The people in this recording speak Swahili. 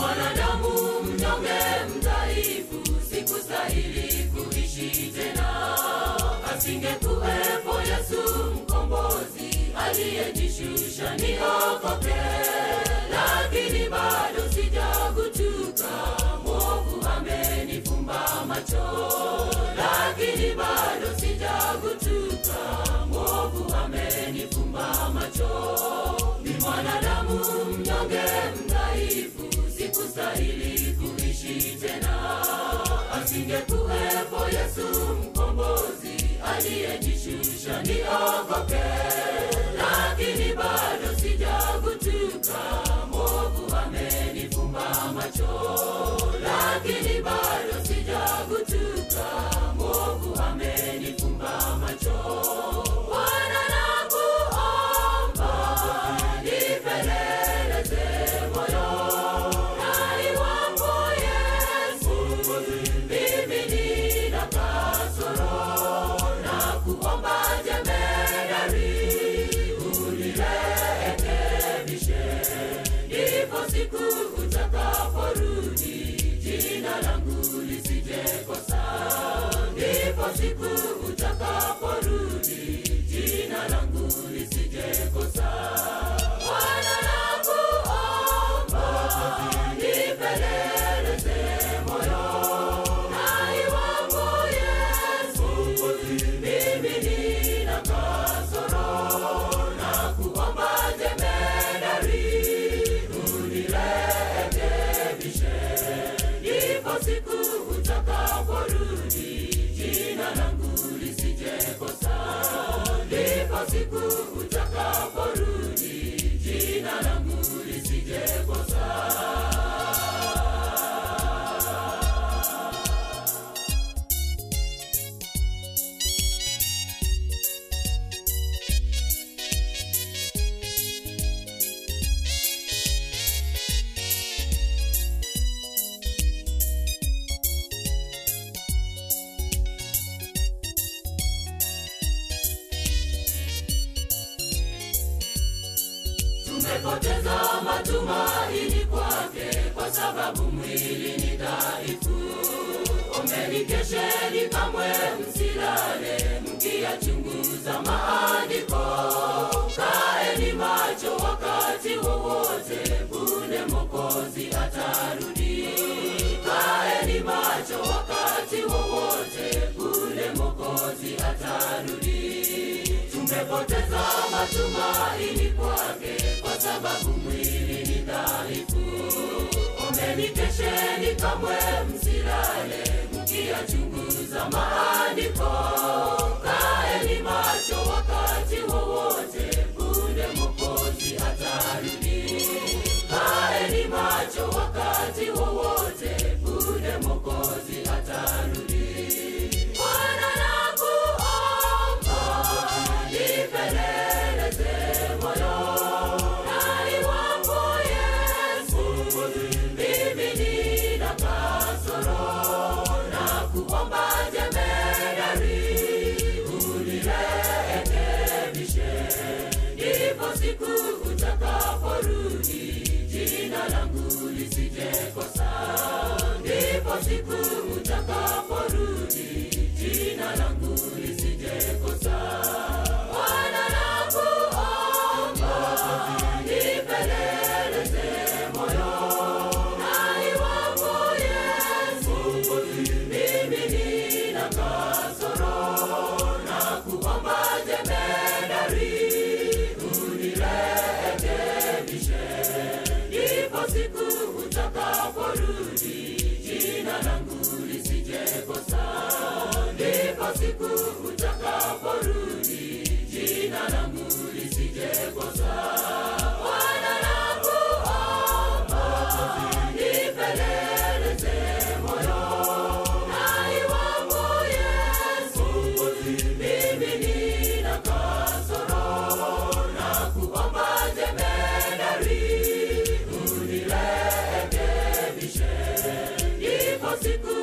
mwanadamu mnyonge mdhaifu sikustahili kuishi tena. Asingekuwepo yesu mkombozi aliyejishusha niokoke sikustahili kuishi tena. Asingekuwepo yesu mkombozi aliyejishusha niokoke na kuomba lisijekosa tumepoteza matumaini kwake kwa sababu mwili ni dhaifu. Ombeni kesheni kamwe msilale mkiyachunguza maandiko. Kaeni macho wakati wowote punde mokozi atarudi. Kaeni macho wakati wowote punde mokozi atarudi tumepoteza matumaini kwake kwa sababu mwili ni dhaifu. Ombeni kamwe siku utakaporudi, jina moyo. Nai wako Yesu, kasoro. Na kuomba jemedari unirekebishe, ndipo siku